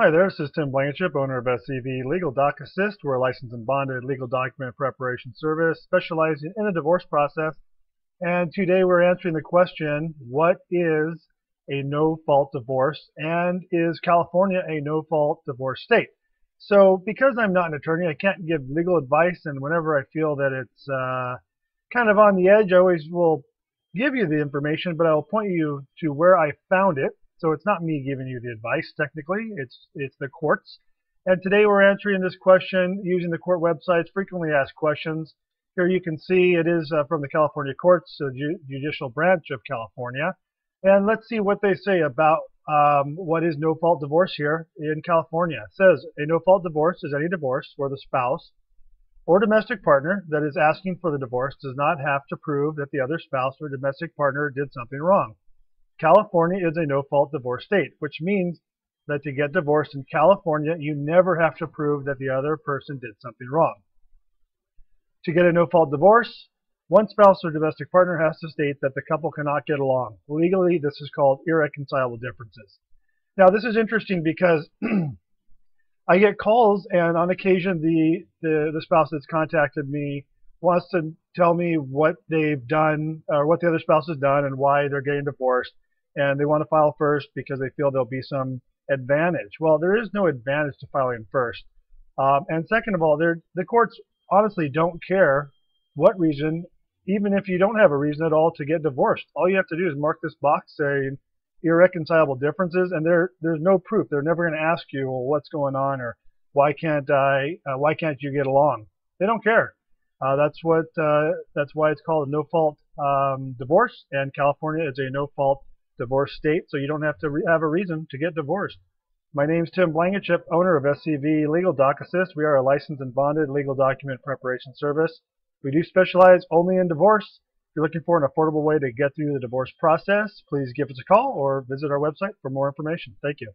Hi there, this is Tim Blankenship, owner of SCV Legal Doc Assist. We're a licensed and bonded legal document preparation service specializing in the divorce process. And today we're answering the question, what is a no-fault divorce and is California a no-fault divorce state? So because I'm not an attorney, I can't give legal advice and whenever I feel that it's uh, kind of on the edge, I always will give you the information, but I'll point you to where I found it so it's not me giving you the advice, technically. It's, it's the courts. And today we're answering this question using the court website's frequently asked questions. Here you can see it is uh, from the California courts, the ju judicial branch of California. And let's see what they say about um, what is no-fault divorce here in California. It says a no-fault divorce is any divorce where the spouse or domestic partner that is asking for the divorce does not have to prove that the other spouse or domestic partner did something wrong. California is a no-fault divorce state, which means that to get divorced in California, you never have to prove that the other person did something wrong. To get a no-fault divorce, one spouse or domestic partner has to state that the couple cannot get along. Legally, this is called irreconcilable differences. Now, this is interesting because I get calls, and on occasion, the, the, the spouse that's contacted me wants to tell me what they've done or what the other spouse has done and why they're getting divorced and they want to file first because they feel there'll be some advantage. Well, there is no advantage to filing first. Um, and second of all, the courts honestly don't care what reason, even if you don't have a reason at all to get divorced. All you have to do is mark this box saying irreconcilable differences, and there there's no proof. They're never going to ask you, well, what's going on, or why can't I, uh, why can't you get along? They don't care. Uh, that's what uh, that's why it's called a no-fault um, divorce, and California is a no-fault divorce state, so you don't have to have a reason to get divorced. My name is Tim Blankenship, owner of SCV Legal Doc Assist. We are a licensed and bonded legal document preparation service. We do specialize only in divorce. If you're looking for an affordable way to get through the divorce process, please give us a call or visit our website for more information. Thank you.